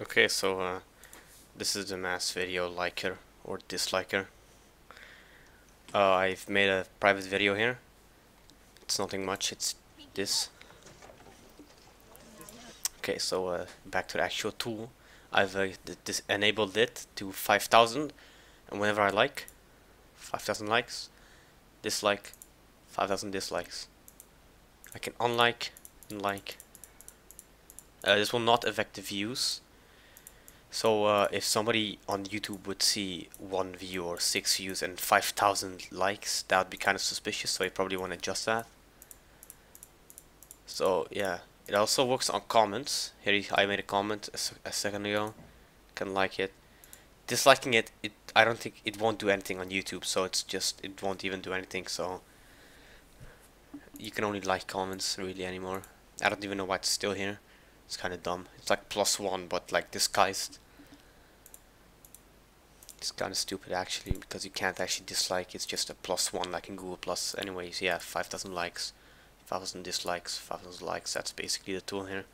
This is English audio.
Okay, so uh, this is the mass video liker or disliker. Uh, I've made a private video here. It's nothing much, it's this. Okay, so uh, back to the actual tool. I've uh, enabled it to 5000 and whenever I like, 5000 likes, dislike, 5000 dislikes. I can unlike and like. Uh, this will not affect the views so uh, if somebody on YouTube would see one view or six views and 5,000 likes, that would be kind of suspicious, so you probably want to adjust that. So yeah, it also works on comments. Here I made a comment a, a second ago, can like it. Disliking it, it I don't think it won't do anything on YouTube, so it's just, it won't even do anything, so you can only like comments really anymore. I don't even know why it's still here. It's kind of dumb. It's like plus one, but like disguised. It's kind of stupid actually because you can't actually dislike. It's just a plus one like in Google Plus. Anyways, yeah, 5,000 likes, 5,000 dislikes, 5,000 likes. That's basically the tool here.